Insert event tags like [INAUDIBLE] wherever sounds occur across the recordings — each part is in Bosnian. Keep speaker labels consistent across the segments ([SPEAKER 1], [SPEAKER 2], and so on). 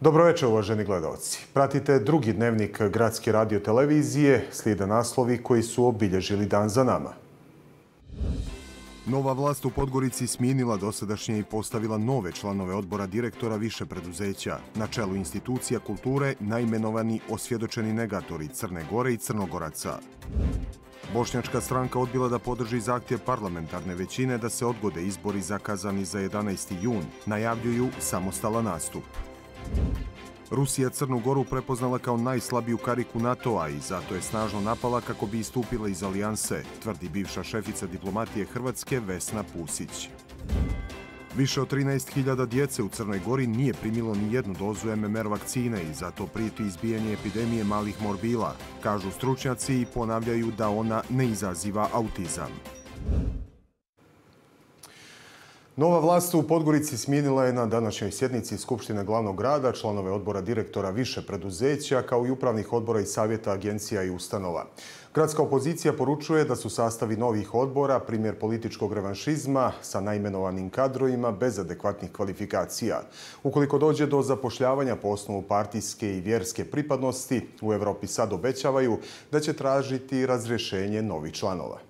[SPEAKER 1] Dobroveče, uvaženi gledalci. Pratite drugi dnevnik Gradske radiotelevizije, slijede naslovi koji su obilježili dan za nama. Nova vlast u Podgorici smijenila dosadašnje i postavila nove članove odbora direktora više preduzeća. Na čelu institucija kulture najmenovani osvjedočeni negatori Crne Gore i Crnogoraca. Bošnjačka stranka odbila da podrži zahtjev parlamentarne većine da se odgode izbori zakazani za 11. jun. Najavljuju samostalan nastup. Rusija Crnu Goru prepoznala kao najslabiju kariku NATO-a i zato je snažno napala kako bi istupila iz alijanse, tvrdi bivša šefica diplomatije Hrvatske Vesna Pusić. Više od 13.000 djece u Crnoj Gori nije primilo ni jednu dozu MMR vakcine i zato prijeti izbijanje epidemije malih morbila. Kažu stručnjaci i ponavljaju da ona ne izaziva autizam. Nova vlast u Podgorici smijenila je na današnjoj sjednici Skupštine glavnog grada, članove odbora direktora više preduzeća, kao i upravnih odbora i savjeta agencija i ustanova. Gradska opozicija poručuje da su sastavi novih odbora primjer političkog revanšizma sa najmenovanim kadrovima bez adekvatnih kvalifikacija. Ukoliko dođe do zapošljavanja po osnovu partijske i vjerske pripadnosti, u Evropi sad obećavaju da će tražiti razrešenje novih članova.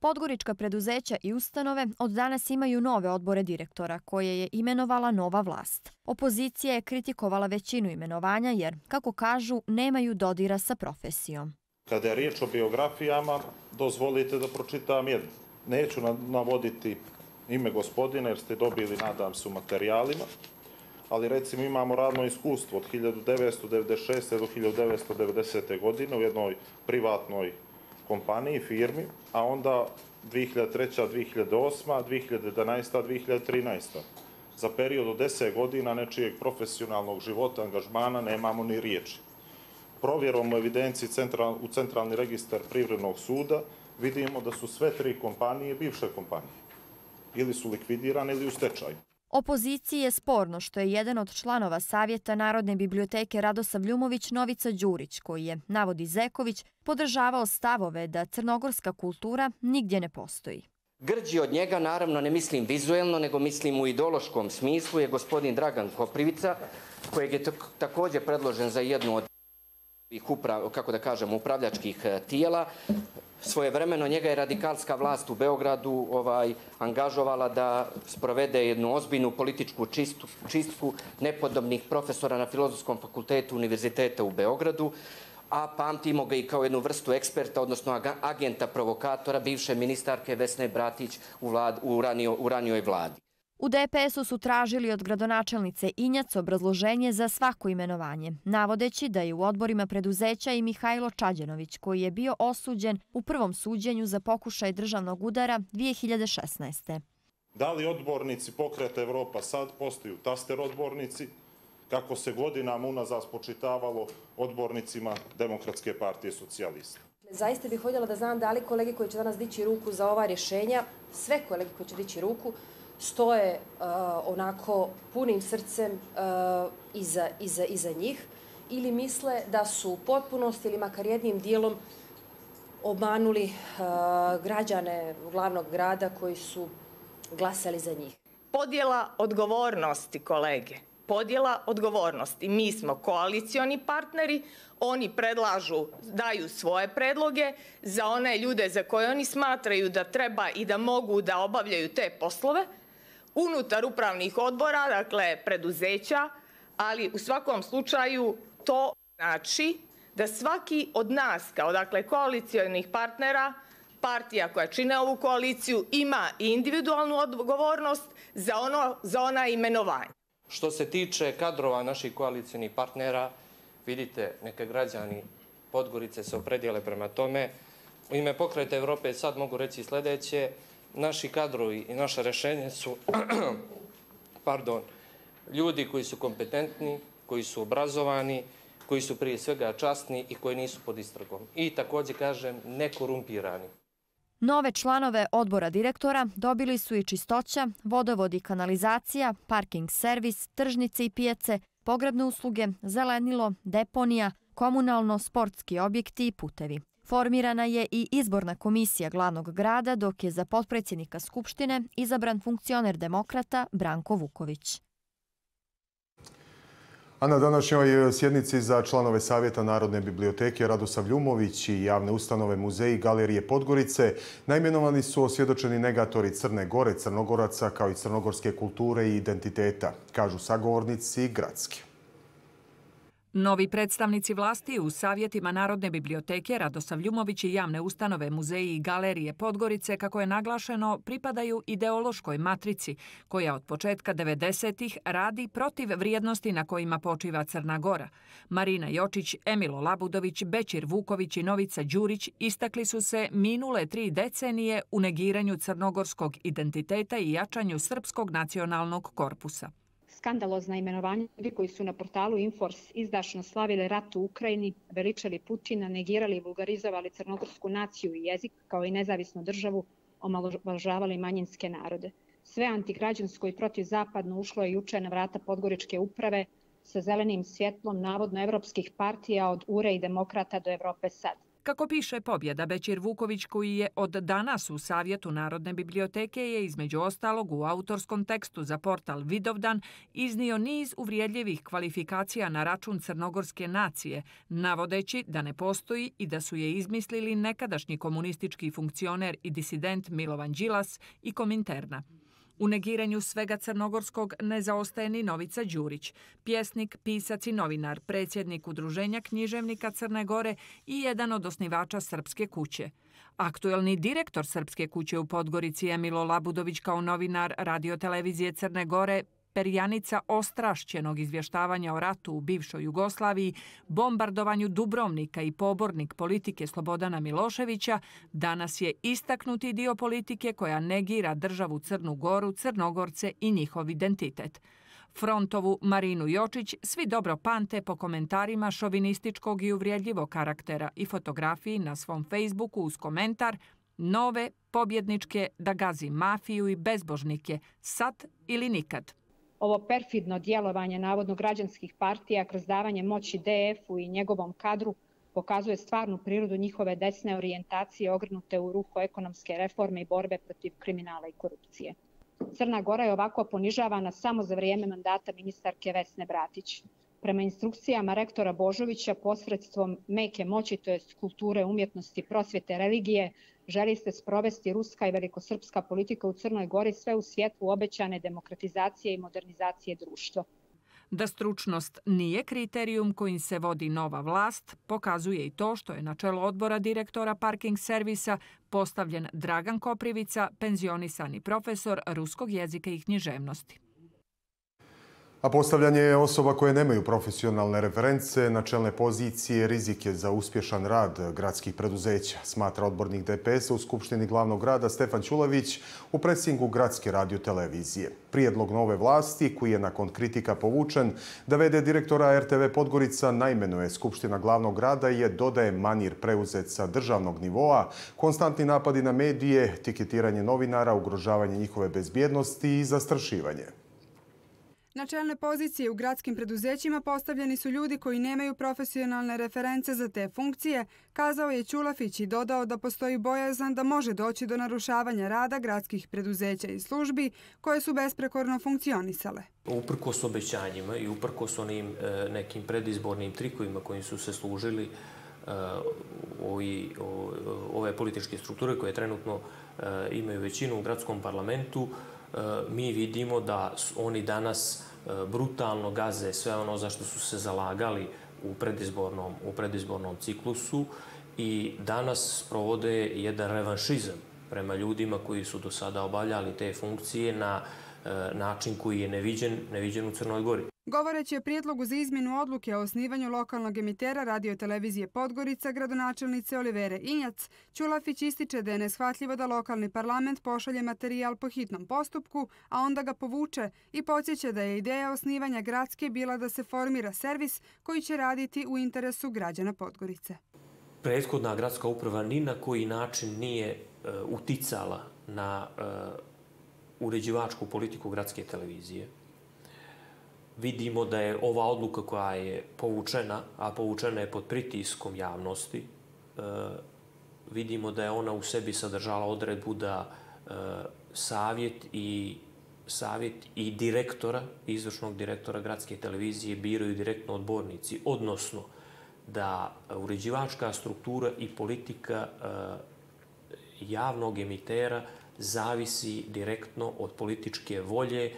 [SPEAKER 2] Podgorička preduzeća i ustanove od danas imaju nove odbore direktora koje je imenovala nova vlast. Opozicija je kritikovala većinu imenovanja jer, kako kažu, nemaju dodira sa profesijom.
[SPEAKER 3] Kada je riječ o biografijama, dozvolite da pročitam jednu. Neću navoditi ime gospodina jer ste dobili, nadam se, u materijalima, ali recimo imamo radno iskustvo od 1996. do 1990. godine u jednoj privatnoj kompaniji, firmi, a onda 2003. 2008. 2011. 2013. Za period od 10 godina nečijeg profesionalnog života, angažmana, nemamo ni riječi. Provjerom u evidenciji u Centralni registar Privrednog suda vidimo da su sve tri kompanije bivše kompanije. Ili su likvidirane ili u stečaju.
[SPEAKER 2] Opoziciji je sporno što je jedan od članova Savjeta Narodne biblioteke Radosav Ljumović Novica Đurić, koji je, navodi Zeković, podržavao stavove da crnogorska kultura nigdje ne postoji.
[SPEAKER 4] Grđi od njega, naravno ne mislim vizuelno, nego mislim u ideološkom smislu, je gospodin Dragan Koprivica, kojeg je također predložen za jednu od kako da kažem, upravljačkih e, tijela, svoje vremeno njega je radikalska vlast u Beogradu ovaj, angažovala da sprovede jednu ozbiljnu političku čistu, čistku nepodobnih profesora na Filozofskom fakultetu Univerziteta u Beogradu, a pamtimo ga i kao jednu vrstu eksperta, odnosno agenta provokatora, bivše ministarke Vesne Bratić u, vlad, u, ranio, u ranijoj vladi.
[SPEAKER 2] U DPS-u su tražili od gradonačelnice Injac obrazloženje za svako imenovanje, navodeći da je u odborima preduzeća i Mihajlo Čađenović, koji je bio osuđen u prvom suđenju za pokušaj državnog udara 2016.
[SPEAKER 3] Da li odbornici pokreta Evropa sad postaju taster odbornici, kako se godinama unazad spočitavalo odbornicima Demokratske partije socijalista?
[SPEAKER 5] Zaista bih voljela da znam da li kolege koji će danas dići ruku za ova rješenja, sve kolege koji će dići ruku, stoje uh, onako punim srcem uh, iza, iza, iza njih ili misle da su u potpunosti ili makar jednim dijelom obmanuli uh, građane glavnog grada koji su glasali za njih.
[SPEAKER 6] Podjela odgovornosti, kolege. Podjela odgovornosti. Mi smo koalicioni partneri, oni predlažu, daju svoje predloge za one ljude za koje oni smatraju da treba i da mogu da obavljaju te poslove, unutar upravnih odbora, dakle preduzeća, ali u svakom slučaju to znači da svaki od nas, kao dakle koalicijalnih partnera, partija koja čine ovu koaliciju, ima i individualnu odgovornost za, ono, za ona imenovanja.
[SPEAKER 4] Što se tiče kadrova naših koalicijalnih partnera, vidite, neke građani Podgorice se opredijele prema tome. U ime pokreta Evrope sad mogu reći sljedeće, naši kadrovi i naše rešenje su [CLEARS THROAT] pardon, ljudi koji su kompetentni, koji su obrazovani, koji su prije svega častni i koji nisu pod istragom. I također kažem, nekorumpirani.
[SPEAKER 2] Nove članove odbora direktora dobili su i čistoća, vodovod i kanalizacija, parking servis, tržnice i pijace, pogrebne usluge, zelenilo, deponija, komunalno-sportski objekti i putevi. Formirana je i izborna komisija glavnog grada, dok je za potpredsjednika Skupštine izabran funkcioner demokrata Branko Vuković.
[SPEAKER 1] A na današnjoj e, sjednici za članove Savjeta Narodne biblioteke Radosav Ljumović i javne ustanove muzeji i galerije Podgorice najmenovani su osvjedočeni negatori Crne Gore, Crnogoraca kao i crnogorske kulture i identiteta, kažu sagovornici gradski.
[SPEAKER 7] Novi predstavnici vlasti u Savjetima Narodne biblioteke Radosav Ljumović i javne ustanove muzeji i galerije Podgorice, kako je naglašeno, pripadaju ideološkoj matrici, koja od početka 90-ih radi protiv vrijednosti na kojima počiva Crna Gora. Marina Jočić, Emilo Labudović, Bećir Vuković i Novica Đurić istakli su se minule tri decenije u negiranju crnogorskog identiteta i jačanju srpskog nacionalnog korpusa
[SPEAKER 8] skandalozna imenovanja ljudi koji su na portalu Infors izdašno slavili rat u Ukrajini, veličali Putina, negirali i vulgarizovali crnogorsku naciju i jezik kao i nezavisnu državu, omalovažavali manjinske narode. Sve antigrađansko i protivzapadno ušlo je juče na vrata Podgoričke uprave sa zelenim svjetlom navodno evropskih partija od URE i demokrata do Evrope sad.
[SPEAKER 7] Kako piše pobjeda, Bećir Vuković koji je od danas u Savjetu Narodne biblioteke je između ostalog u autorskom tekstu za portal Vidovdan iznio niz uvrijedljivih kvalifikacija na račun crnogorske nacije, navodeći da ne postoji i da su je izmislili nekadašnji komunistički funkcioner i disident Milovan Đilas i Kominterna. U negiranju svega crnogorskog ne zaostaje ni Novica Đurić, pjesnik, pisac i novinar, predsjednik Udruženja književnika Crne Gore i jedan od osnivača Srpske kuće. Aktuelni direktor Srpske kuće u Podgorici Emilo Labudović kao novinar radiotelevizije Crne Gore perjanica ostrašćenog izvještavanja o ratu u bivšoj Jugoslaviji, bombardovanju Dubrovnika i pobornik politike Slobodana Miloševića, danas je istaknuti dio politike koja negira državu Crnu Goru, Crnogorce i njihov identitet. Frontovu Marinu Jočić svi dobro pante po komentarima šovinističkog i uvrijedljivog karaktera i fotografiji na svom Facebooku uz komentar Nove, pobjedničke, da gazi mafiju i bezbožnike, sad ili nikad
[SPEAKER 8] ovo perfidno djelovanje navodno građanskih partija kroz davanje moći DF-u i njegovom kadru pokazuje stvarnu prirodu njihove desne orijentacije ogrnute u ruhu ekonomske reforme i borbe protiv kriminala i korupcije. Crna Gora je ovako ponižavana samo za vrijeme mandata ministarke Vesne Bratić. Prema instrukcijama rektora Božovića posredstvom meke moći, to je kulture, umjetnosti, prosvjete, religije, želi se sprovesti ruska i velikosrpska politika u Crnoj Gori sve u svijetu obećane demokratizacije i modernizacije društva.
[SPEAKER 7] Da stručnost nije kriterijum kojim se vodi nova vlast, pokazuje i to što je na čelo odbora direktora parking servisa postavljen Dragan Koprivica, penzionisani profesor ruskog jezika i književnosti.
[SPEAKER 1] A postavljanje osoba koje nemaju profesionalne reference na čelne pozicije rizike za uspješan rad gradskih preduzeća, smatra odbornik DPS-a u Skupštini glavnog grada Stefan Ćulević u presingu gradske radiotelevizije. Prijedlog nove vlasti, koji je nakon kritika povučen, da vede direktora RTV Podgorica najmenuje Skupština glavnog grada je dodaje manir preuzet sa državnog nivoa, konstantni napadi na medije, tiketiranje novinara, ugrožavanje njihove bezbjednosti i zastrašivanje.
[SPEAKER 9] Na čelne pozicije u gradskim preduzećima postavljeni su ljudi koji nemaju profesionalne reference za te funkcije, kazao je Ćulafić i dodao da postoji bojazan da može doći do narušavanja rada gradskih preduzeća i službi koje su besprekorno funkcionisale.
[SPEAKER 10] Uprko s obećanjima i uprko s onim e, nekim predizbornim trikovima kojim su se služili e, ovi, ove političke strukture koje trenutno e, imaju većinu u gradskom parlamentu, E, mi vidimo da oni danas e, brutalno gaze sve ono za što su se zalagali u predizbornom, u predizbornom ciklusu i danas provode jedan revanšizam prema ljudima koji su do sada obavljali te funkcije na e, način koji je neviđen, neviđen u Crnoj Gori.
[SPEAKER 9] Govoreći o prijedlogu za izmjenu odluke o osnivanju lokalnog emitera radio televizije Podgorica, gradonačelnice Olivere Injac, Ćulafić ističe da je neshvatljivo da lokalni parlament pošalje materijal po hitnom postupku, a onda ga povuče i podsjeća da je ideja osnivanja gradske bila da se formira servis koji će raditi u interesu građana Podgorice.
[SPEAKER 10] Prethodna gradska uprava ni na koji način nije e, uticala na e, uređivačku politiku gradske televizije vidimo da je ova odluka koja je povučena, a povučena je pod pritiskom javnosti, e, vidimo da je ona u sebi sadržala odredbu da e, savjet i savjet i direktora, izvršnog direktora gradske televizije biraju direktno odbornici, odnosno da uređivačka struktura i politika e, javnog emitera zavisi direktno od političke volje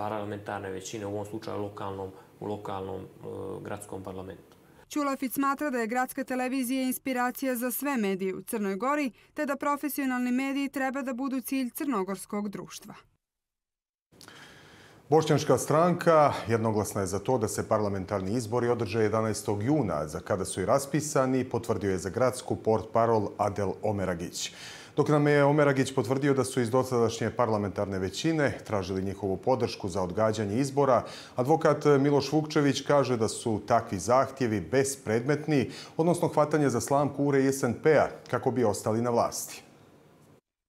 [SPEAKER 10] parlamentarne većine, u ovom slučaju lokalnom, u lokalnom uh, gradskom parlamentu.
[SPEAKER 9] Ćulafić smatra da je gradska televizija inspiracija za sve medije u Crnoj Gori, te da profesionalni mediji treba da budu cilj crnogorskog društva.
[SPEAKER 1] Bošnjanska stranka jednoglasna je za to da se parlamentarni izbori održe 11. juna, za kada su i raspisani, potvrdio je za gradsku port parol Adel Omeragić. Dok nam je Omeragić potvrdio da su iz dosadašnje parlamentarne većine tražili njihovu podršku za odgađanje izbora, advokat Miloš Vukčević kaže da su takvi zahtjevi bespredmetni, odnosno hvatanje za slamku ure i SNP-a kako bi ostali na vlasti.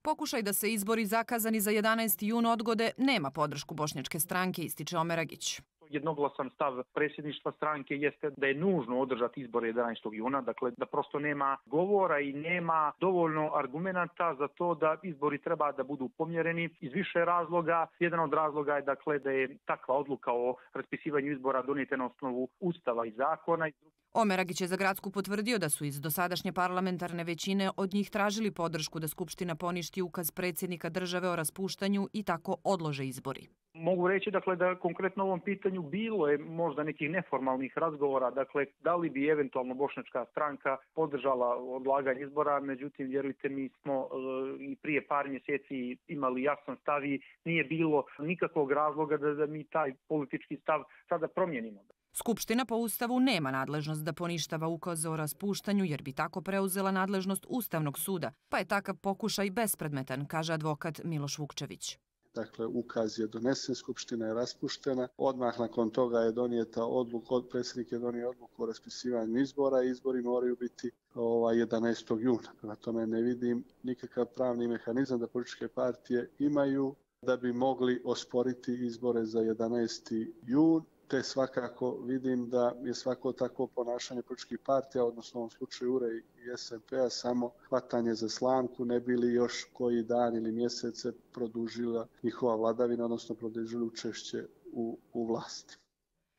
[SPEAKER 11] Pokušaj da se izbori zakazani za 11. jun odgode nema podršku Bošnjačke stranke, ističe Omeragić
[SPEAKER 12] jednoglasan stav predsjedništva stranke jeste da je nužno održati izbore 11. juna, dakle da prosto nema govora i nema dovoljno argumenta za to da izbori treba da budu pomjereni iz više razloga. Jedan od razloga je dakle da je takva odluka o raspisivanju izbora donijete na osnovu ustava i zakona.
[SPEAKER 11] Omeragić je za gradsku potvrdio da su iz dosadašnje parlamentarne većine od njih tražili podršku da Skupština poništi ukaz predsjednika države o raspuštanju i tako odlože izbori.
[SPEAKER 12] Mogu reći dakle da konkretno u ovom pitanju bilo je možda nekih neformalnih razgovora, dakle da li bi eventualno bošnjačka stranka podržala odlaganje izbora, međutim vjerujte mi smo e, i prije par mjeseci imali jasan stav i nije bilo nikakvog razloga da, da mi taj politički stav sada promijenimo.
[SPEAKER 11] Skupština po Ustavu nema nadležnost da poništava ukaze o raspuštanju jer bi tako preuzela nadležnost Ustavnog suda, pa je takav pokušaj bespredmetan, kaže advokat Miloš Vukčević.
[SPEAKER 13] Dakle, ukaz je donesen, Skupština je raspuštena. Odmah nakon toga je donijeta odluka, od predsjednik je donio odluku o raspisivanju izbora. Izbori moraju biti ovaj, 11. juna. Na tome ne vidim nikakav pravni mehanizam da političke partije imaju da bi mogli osporiti izbore za 11. jun te svakako vidim da je svako takvo ponašanje političkih partija, odnosno u ovom slučaju URE i SNP-a, samo hvatanje za slamku, ne bili još koji dan ili mjesece produžila njihova vladavina, odnosno produžila učešće u, u vlasti.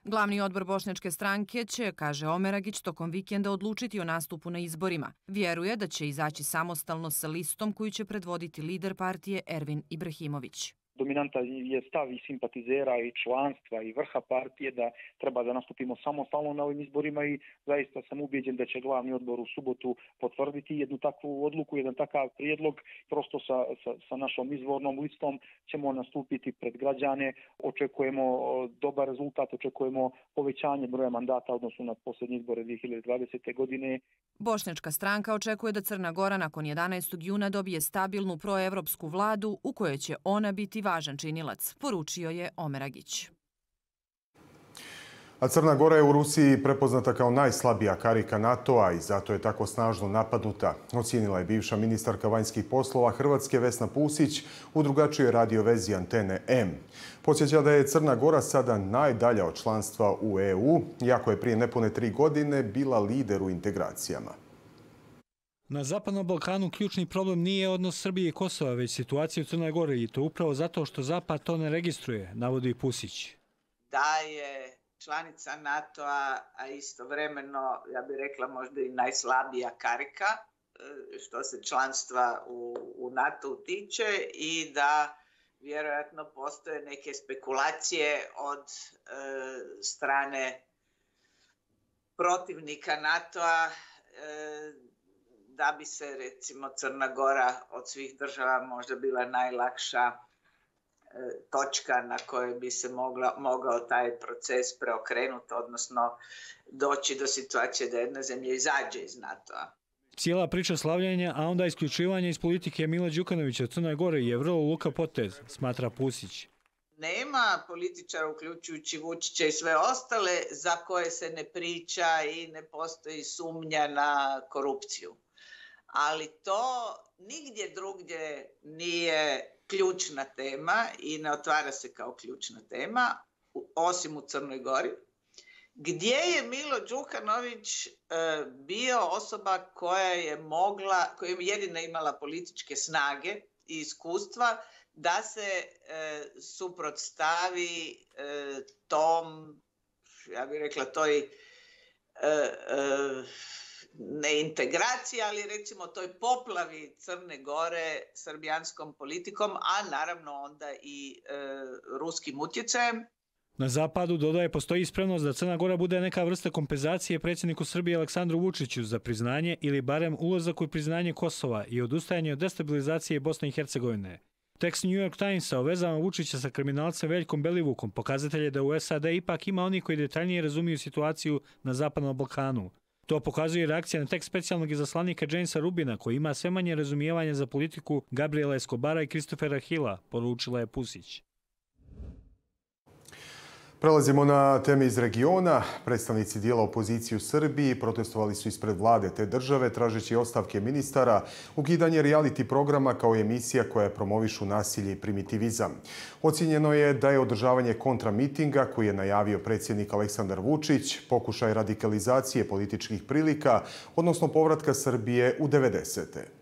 [SPEAKER 11] Glavni odbor Bošnjačke stranke će, kaže Omeragić, tokom vikenda odlučiti o nastupu na izborima. Vjeruje da će izaći samostalno sa listom koju će predvoditi lider partije Ervin Ibrahimović
[SPEAKER 12] dominanta je stav i simpatizera i članstva i vrha partije da treba da nastupimo samostalno na ovim izborima i zaista sam ubijeđen da će glavni odbor u subotu potvrditi jednu takvu odluku, jedan takav prijedlog. Prosto sa, sa, sa našom izvornom listom ćemo nastupiti pred građane. Očekujemo dobar rezultat, očekujemo povećanje broja mandata odnosno na posljednje izbore 2020. godine.
[SPEAKER 11] Bošnjačka stranka očekuje da Crna Gora nakon 11. juna dobije stabilnu proevropsku vladu u kojoj će ona biti važan činilac, poručio je Omeragić.
[SPEAKER 1] A Crna Gora je u Rusiji prepoznata kao najslabija karika NATO-a i zato je tako snažno napadnuta. Ocijenila je bivša ministarka vanjskih poslova Hrvatske Vesna Pusić u drugačijoj radiovezi Antene M. Posjeća da je Crna Gora sada najdalja od članstva u EU, iako je prije nepune tri godine bila lider u integracijama.
[SPEAKER 14] Na Zapadnom Balkanu ključni problem nije odnos Srbije i Kosova, već situacija u Crnoj Gori i to upravo zato što Zapad to ne registruje, navodi Pusić.
[SPEAKER 15] Da je članica NATO-a, a istovremeno, ja bih rekla možda i najslabija karika, e, što se članstva u, u NATO tiče i da vjerojatno postoje neke spekulacije od e, strane protivnika NATO-a e, da bi se recimo Crna Gora od svih država možda bila najlakša e, točka na kojoj bi se mogla, mogao taj proces preokrenuti, odnosno doći do situacije da jedna zemlja izađe iz NATO-a.
[SPEAKER 14] Cijela priča slavljanja, a onda isključivanje iz politike Mila Đukanovića Crnoj Gore je vrlo luka potez, smatra Pusić.
[SPEAKER 15] Nema političara, uključujući Vučića i sve ostale, za koje se ne priča i ne postoji sumnja na korupciju ali to nigdje drugdje nije ključna tema i ne otvara se kao ključna tema, osim u Crnoj Gori, gdje je Milo Đukanović e, bio osoba koja je mogla, koja je jedina imala političke snage i iskustva da se e, suprotstavi e, tom, ja bih rekla, toj e, e, ne integracija, ali recimo toj poplavi Crne Gore srbijanskom politikom, a naravno onda i e, ruskim utjecajem.
[SPEAKER 14] Na zapadu dodaje postoji ispravnost da Crna Gora bude neka vrsta kompenzacije predsjedniku Srbije Aleksandru Vučiću za priznanje ili barem ulazak u priznanje Kosova i odustajanje od destabilizacije Bosne i Hercegovine. Tekst New York Timesa o vezama Vučića sa kriminalcem Veljkom Belivukom pokazatelje da u SAD ipak ima oni koji detaljnije razumiju situaciju na Zapadnom Balkanu. To pokazuje reakcija na tekst specijalnog izaslanika Jamesa Rubina koji ima sve manje razumijevanja za politiku Gabriela Escobara i Kristofera Hilla, poručila je Pusić.
[SPEAKER 1] Prelazimo na teme iz regiona. Predstavnici dijela opozicije u Srbiji protestovali su ispred vlade te države tražeći ostavke ministara, ukidanje reality programa kao emisija koja promovišu nasilje i primitivizam. Ocijenjeno je da je održavanje kontramitinga koji je najavio predsjednik Aleksandar Vučić, pokušaj radikalizacije političkih prilika, odnosno povratka Srbije u 90.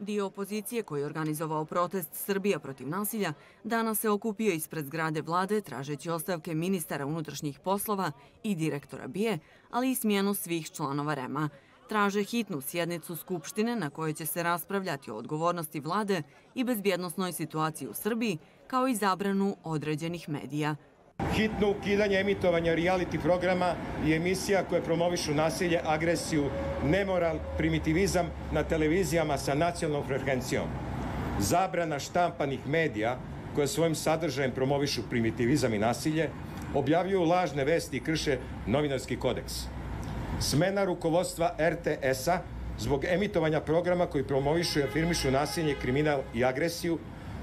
[SPEAKER 16] Dio opozicije koji je organizovao protest Srbija protiv nasilja danas se okupio ispred zgrade vlade tražeći ostavke ministara unutrašnjih poslova i direktora BIE, ali i smjenu svih članova REMA. Traže hitnu sjednicu Skupštine na kojoj će se raspravljati o odgovornosti vlade i bezbjednostnoj situaciji u Srbiji, kao i zabranu određenih medija
[SPEAKER 17] hitno ukidanje emitovanja reality programa i emisija koje promovišu nasilje, agresiju, nemoral, primitivizam na televizijama sa nacionalnom frekvencijom. Zabrana štampanih medija koje svojim sadržajem promovišu primitivizam i nasilje, objavljuju lažne vesti i krše novinarski kodeks. Smena rukovodstva RTS-a zbog emitovanja programa koji promovišu i afirmišu nasilje, kriminal i agresiju,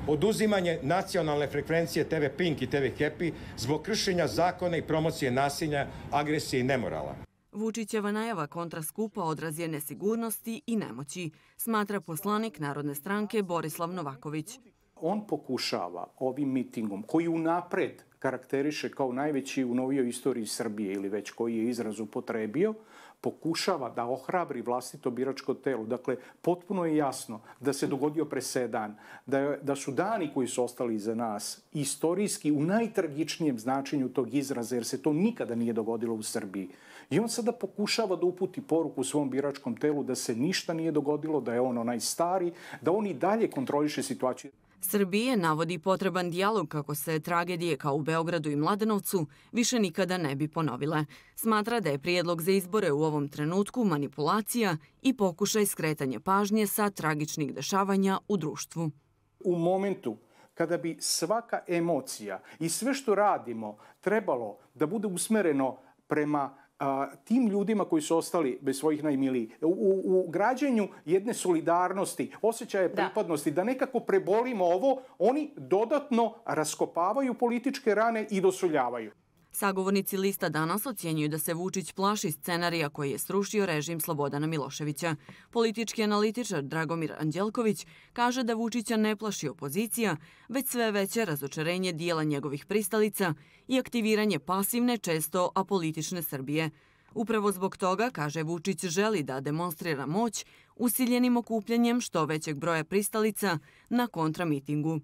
[SPEAKER 17] oduzimanje nacionalne frekvencije TV Pink i TV Happy zbog kršenja zakona i promocije nasilja, agresije i nemorala.
[SPEAKER 16] Vučićeva najava kontra skupa odraz je nesigurnosti i nemoći, smatra poslanik Narodne stranke Borislav Novaković.
[SPEAKER 18] On pokušava ovim mitingom, koji unapred karakteriše kao najveći u novijoj istoriji Srbije ili već koji je izraz upotrebio, pokušava da ohrabri vlastito biračko telo. Dakle, potpuno je jasno da se dogodio presedan, da, je, da su dani koji su ostali iza nas istorijski u najtragičnijem značenju tog izraza, jer se to nikada nije dogodilo u Srbiji. I on sada pokušava da uputi poruku svom biračkom telu da se ništa nije dogodilo, da je on onaj stari, da on i dalje kontroliše situaciju.
[SPEAKER 16] Srbije navodi potreban dijalog kako se tragedije kao u Beogradu i Mladenovcu više nikada ne bi ponovile. Smatra da je prijedlog za izbore u ovom trenutku manipulacija i pokušaj skretanja pažnje sa tragičnih dešavanja u društvu.
[SPEAKER 18] U momentu kada bi svaka emocija i sve što radimo trebalo da bude usmereno prema a, tim ljudima koji su ostali bez svojih najmiliji, u, u građenju jedne solidarnosti, osjećaje pripadnosti, da. da nekako prebolimo ovo, oni dodatno raskopavaju političke rane i dosuljavaju.
[SPEAKER 16] Sagovornici lista danas ocjenjuju da se Vučić plaši scenarija koji je srušio režim Slobodana Miloševića. Politički analitičar Dragomir Anđelković kaže da Vučića ne plaši opozicija, već sve veće razočarenje dijela njegovih pristalica i aktiviranje pasivne, često apolitične Srbije. Upravo zbog toga, kaže Vučić, želi da demonstrira moć usiljenim okupljanjem što većeg broja pristalica na kontramitingu.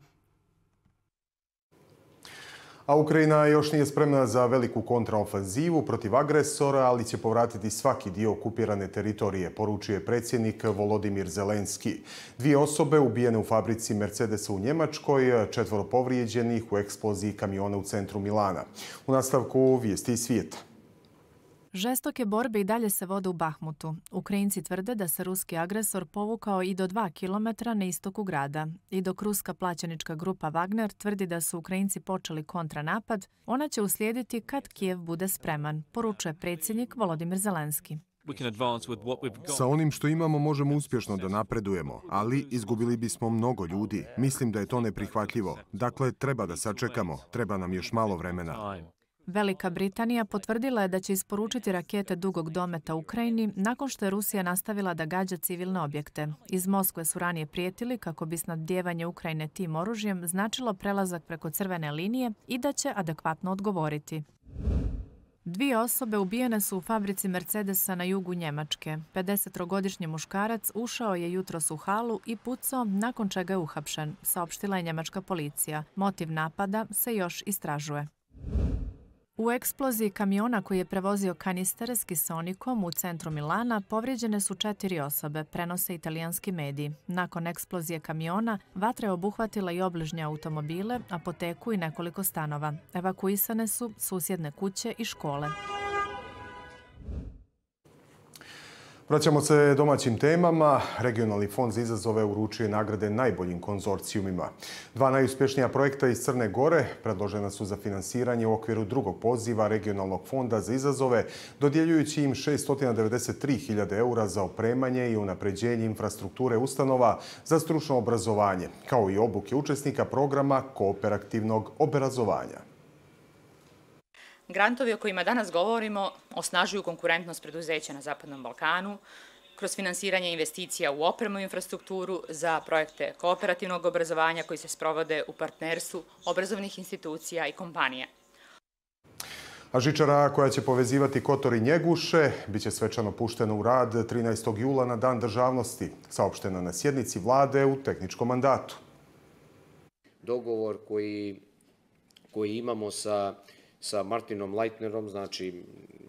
[SPEAKER 1] A Ukrajina još nije spremna za veliku kontraofanzivu protiv agresora, ali će povratiti svaki dio okupirane teritorije, poručuje predsjednik Volodimir Zelenski. Dvije osobe ubijene u fabrici Mercedesa u Njemačkoj, četvoro povrijeđenih u eksploziji kamiona u centru Milana. U nastavku vijesti svijeta.
[SPEAKER 19] Žestoke borbe i dalje se vode u Bahmutu. Ukrajinci tvrde da se ruski agresor povukao i do dva kilometra na istoku grada. I dok ruska plaćanička grupa Wagner tvrdi da su Ukrajinci počeli kontranapad, ona će uslijediti kad Kijev bude spreman, poručuje predsjednik Volodimir Zelenski.
[SPEAKER 1] Sa onim što imamo možemo uspješno da napredujemo, ali izgubili bismo mnogo ljudi. Mislim da je to neprihvatljivo. Dakle, treba da sačekamo. Treba nam još malo vremena.
[SPEAKER 19] Velika Britanija potvrdila je da će isporučiti rakete dugog dometa Ukrajini nakon što je Rusija nastavila da gađa civilne objekte. Iz Moskve su ranije prijetili kako bi snadbljevanje Ukrajine tim oružjem značilo prelazak preko crvene linije i da će adekvatno odgovoriti. Dvije osobe ubijene su u fabrici Mercedesa na jugu Njemačke. 53-godišnji muškarac ušao je jutros u halu i pucao nakon čega je uhapšen, saopštila je njemačka policija. Motiv napada se još istražuje. U eksploziji kamiona koji je prevozio kanistere s kisonikom u centru Milana povrijeđene su četiri osobe, prenose italijanski mediji. Nakon eksplozije kamiona, vatra je obuhvatila i obližnje automobile, apoteku i nekoliko stanova. Evakuisane su susjedne kuće i škole.
[SPEAKER 1] Vraćamo se domaćim temama. Regionalni fond za izazove uručuje nagrade najboljim konzorcijumima. Dva najuspješnija projekta iz Crne Gore predložena su za finansiranje u okviru drugog poziva Regionalnog fonda za izazove, dodjeljujući im 693.000 eura za opremanje i unapređenje infrastrukture ustanova za stručno obrazovanje, kao i obuke učesnika programa kooperativnog obrazovanja.
[SPEAKER 20] Grantovi o kojima danas govorimo osnažuju konkurentnost preduzeća na Zapadnom Balkanu kroz finansiranje investicija u opremu i infrastrukturu za projekte kooperativnog obrazovanja koji se sprovode u partnerstvu obrazovnih institucija i kompanija.
[SPEAKER 1] A žičara koja će povezivati Kotor i Njeguše biće svečano puštena u rad 13. jula na Dan državnosti, saopštena na sjednici vlade u tehničkom mandatu.
[SPEAKER 21] Dogovor koji imamo sa sa Martinom Leitnerom, znači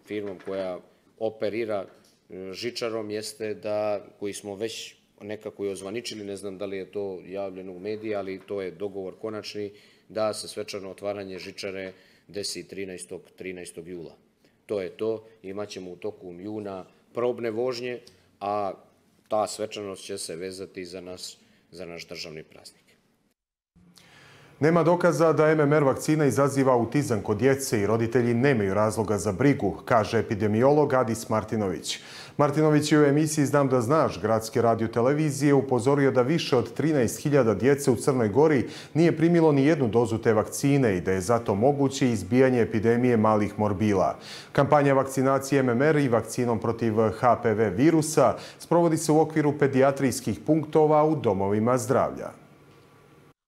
[SPEAKER 21] firmom koja operira e, žičarom, jeste da, koji smo već nekako i ozvaničili, ne znam da li je to javljeno u mediji, ali to je dogovor konačni, da se svečano otvaranje žičare desi 13. 13. jula. To je to, imaćemo u toku juna probne vožnje, a ta svečanost će se vezati za nas, za naš državni praznik.
[SPEAKER 1] Nema dokaza da MMR vakcina izaziva autizam kod djece i roditelji nemaju razloga za brigu, kaže epidemiolog Adis Martinović. Martinović je u emisiji Znam da znaš gradske radiotelevizije upozorio da više od 13.000 djece u Crnoj Gori nije primilo ni jednu dozu te vakcine i da je zato moguće izbijanje epidemije malih morbila. Kampanja vakcinacije MMR i vakcinom protiv HPV virusa sprovodi se u okviru pedijatrijskih punktova u domovima zdravlja.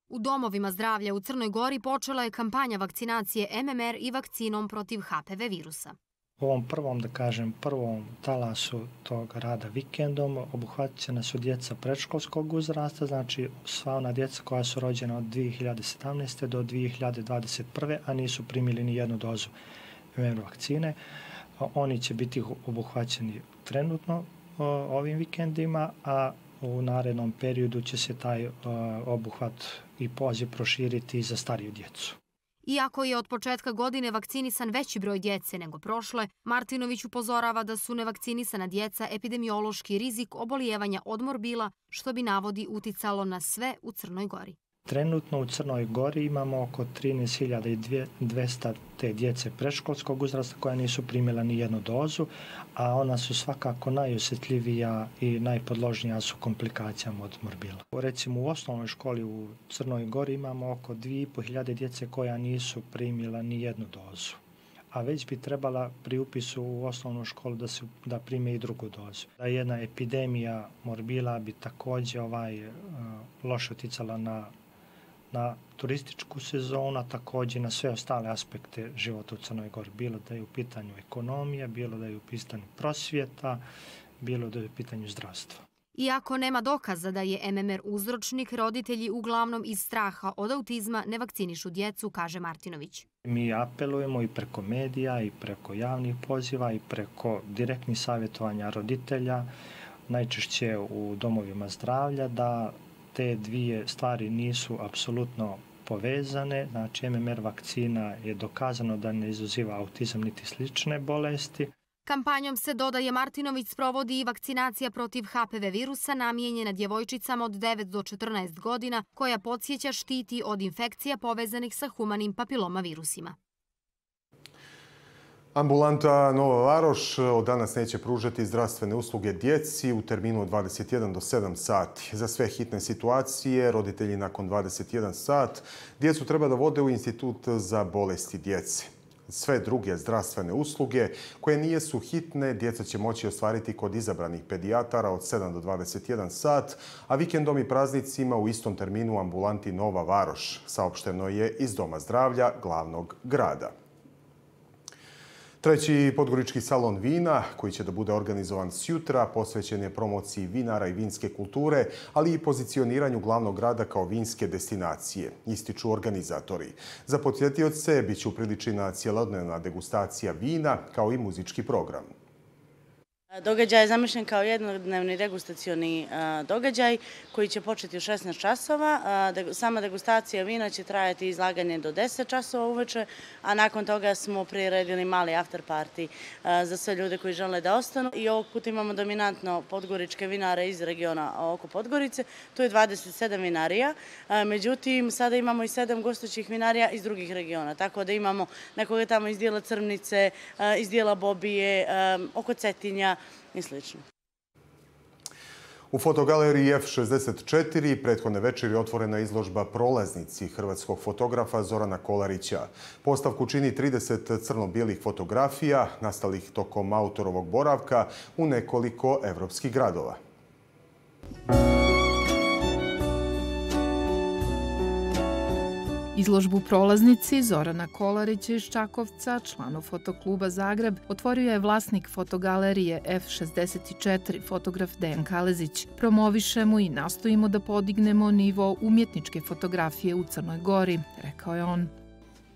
[SPEAKER 22] U domovima zdravlja u Crnoj Gori počela je kampanja vakcinacije MMR i vakcinom protiv HPV virusa.
[SPEAKER 23] U ovom prvom, da kažem, prvom talasu tog rada vikendom obuhvatit će nas djeca predškolskog uzrasta, znači sva ona djeca koja su rođena od 2017. do 2021. a nisu primili ni jednu dozu MMR vakcine. Oni će biti obuhvaćeni trenutno ovim vikendima, a u narednom periodu će se taj obuhvat i poziv proširiti za stariju djecu.
[SPEAKER 22] Iako je od početka godine vakcinisan veći broj djece nego prošle, Martinović upozorava da su nevakcinisana djeca epidemiološki rizik obolijevanja od morbila, što bi navodi uticalo na sve u Crnoj Gori.
[SPEAKER 23] Trenutno u Crnoj Gori imamo oko 13.200 te djece preškolskog uzrasta koja nisu primjela ni jednu dozu, a ona su svakako najosjetljivija i najpodložnija su komplikacijama od morbila. Recimo u osnovnoj školi u Crnoj Gori imamo oko 2.500 djece koja nisu primjela ni jednu dozu a već bi trebala pri upisu u osnovnu školu da se da prime i drugu dozu. Da jedna epidemija morbila bi takođe ovaj eh, loše uticala na na turističku sezonu, a također na sve ostale aspekte života u Crnoj Gori. Bilo da je u pitanju ekonomija, bilo da je u pitanju prosvjeta, bilo da je u pitanju zdravstva.
[SPEAKER 22] Iako nema dokaza da je MMR uzročnik, roditelji uglavnom iz straha od autizma ne vakcinišu djecu, kaže Martinović.
[SPEAKER 23] Mi apelujemo i preko medija, i preko javnih poziva, i preko direktnih savjetovanja roditelja, najčešće u domovima zdravlja, da te dvije stvari nisu apsolutno povezane. Znači, MMR vakcina je dokazano da ne izuziva autizam niti slične bolesti.
[SPEAKER 22] Kampanjom se dodaje Martinović sprovodi i vakcinacija protiv HPV virusa namijenjena djevojčicama od 9 do 14 godina koja podsjeća štiti od infekcija povezanih sa humanim papiloma virusima.
[SPEAKER 1] Ambulanta Nova Varoš od danas neće pružati zdravstvene usluge djeci u terminu od 21 do 7 sati. Za sve hitne situacije, roditelji nakon 21 sat, djecu treba da vode u Institut za bolesti djece. Sve druge zdravstvene usluge koje nije su hitne, djeca će moći ostvariti kod izabranih pedijatara od 7 do 21 sat, a vikendom i praznicima u istom terminu ambulanti Nova Varoš. Saopšteno je iz Doma zdravlja glavnog grada. Treći podgorički salon vina, koji će da bude organizovan sjutra, posvećen je promociji vinara i vinske kulture, ali i pozicioniranju glavnog grada kao vinske destinacije, ističu organizatori. Za podsjetioce bit će upriličina cijelodnevna degustacija vina, kao i muzički program.
[SPEAKER 24] E, događaj je zamišljen kao jednodnevni degustacioni e, događaj koji će početi u 16 časova. E, sama degustacija vina će trajati izlaganje do 10 časova uveče, a nakon toga smo priredili mali after party za sve ljude koji žele da ostanu. I ovog puta imamo dominantno podgoričke vinare iz regiona oko Podgorice. Tu je 27 vinarija, međutim sada imamo i 7 gostućih vinarija iz drugih regiona. Tako da imamo nekoga tamo iz dijela Crnice, iz dijela Bobije, oko Cetinja, i sl.
[SPEAKER 1] U fotogaleriji F64 prethodne večeri otvorena izložba prolaznici hrvatskog fotografa Zorana Kolarića. Postavku čini 30 crno-bijelih fotografija nastalih tokom autorovog boravka u nekoliko evropskih gradova.
[SPEAKER 19] Izložbu prolaznici Zorana Kolarića iz Čakovca, članu fotokluba Zagreb, otvorio je vlasnik fotogalerije F64, fotograf Dejan Kalezić. Promovišemo i nastojimo da podignemo nivo umjetničke fotografije u Crnoj Gori, rekao je on.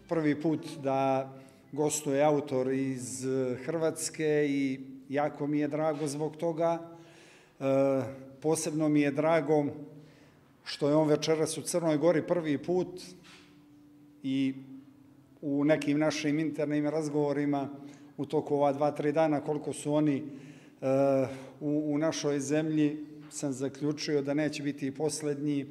[SPEAKER 25] Prvi put da gostuje autor iz e, Hrvatske i jako mi je drago zbog toga. E, posebno mi je drago što je on večeras u Crnoj Gori prvi put, i u nekim našim internim razgovorima u toku ova dva, tri dana koliko su oni e, u, u našoj zemlji, sam zaključio da neće biti i posljednji.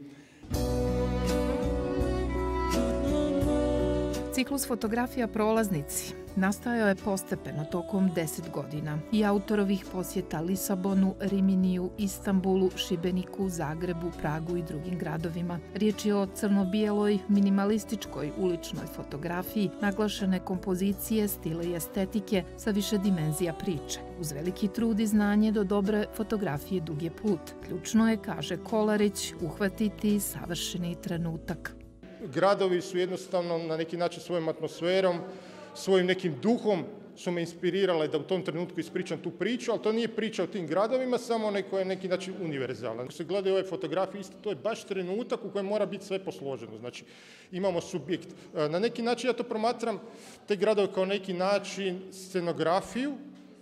[SPEAKER 19] Ciklus fotografija prolaznici nastajao je postepeno tokom 10 godina i autorovih posjeta Lisabonu, Riminiju, Istanbulu, Šibeniku, Zagrebu, Pragu i drugim gradovima. Riječ je o crno-bijeloj, minimalističkoj uličnoj fotografiji, naglašene kompozicije, stile i estetike sa više dimenzija priče. Uz veliki trud i znanje do dobre fotografije dug je put. Ključno je, kaže Kolarić, uhvatiti savršeni trenutak.
[SPEAKER 26] Gradovi su jednostavno na neki način svojom atmosferom, svojim nekim duhom su me inspirirale da u tom trenutku ispričam tu priču, ali to nije priča o tim gradovima, samo neko je neki način univerzalan. Ako se gledaju ove fotografije, isto to je baš trenutak u kojem mora biti sve posloženo. Znači, imamo subjekt. E, na neki način ja to promatram te gradove kao neki način scenografiju,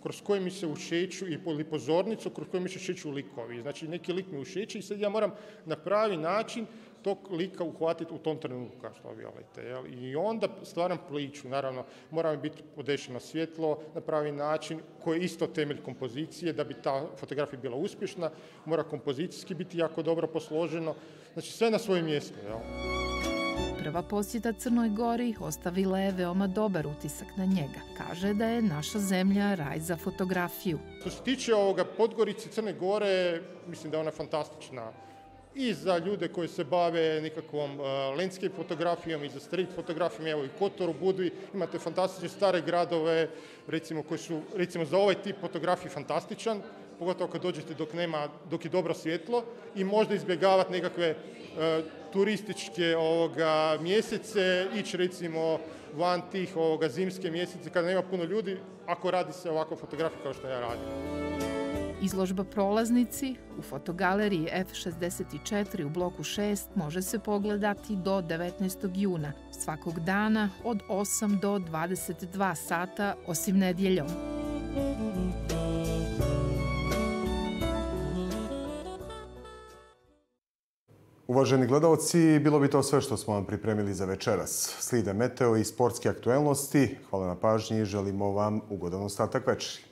[SPEAKER 26] kroz koje mi se ušeću i pozornicu, kroz koje mi se ušeću likovi. Znači, neki lik mi ušeće i sad ja moram na pravi način tog lika uhvatiti u tom trenutku, kao što vi jel? I onda stvaram pliču, naravno, mora biti podešeno svjetlo na pravi način, koji je isto temelj kompozicije, da bi ta fotografija bila uspješna, mora kompozicijski biti jako dobro posloženo, znači sve na svojem mjestu, jel?
[SPEAKER 19] Prva posjeta Crnoj Gori ostavila je veoma dobar utisak na njega. Kaže da je naša zemlja raj za fotografiju.
[SPEAKER 26] Što se tiče ovoga Podgorice Crne Gore, mislim da je ona fantastična i za ljude koji se bave nekakvom uh, landscape fotografijom i za street fotografijom, evo i Kotor u Budvi, imate fantastične stare gradove, recimo koji su, recimo za ovaj tip fotografije fantastičan, pogotovo kad dođete dok nema, dok je dobro svjetlo i možda izbjegavati nekakve e, turističke ovoga mjesece, ići recimo van tih ovoga zimske mjesece kada nema puno ljudi, ako radi se ovako fotografija kao što ja radim.
[SPEAKER 19] Izložba prolaznici u fotogaleriji F64 u bloku 6 može se pogledati do 19. juna, svakog dana od 8 do 22 sata, osim nedjeljom.
[SPEAKER 1] Uvaženi gledalci, bilo bi to sve što smo vam pripremili za večeras. Slide meteo i sportske aktuelnosti. Hvala na pažnji i želimo vam ugodan ostatak večeri.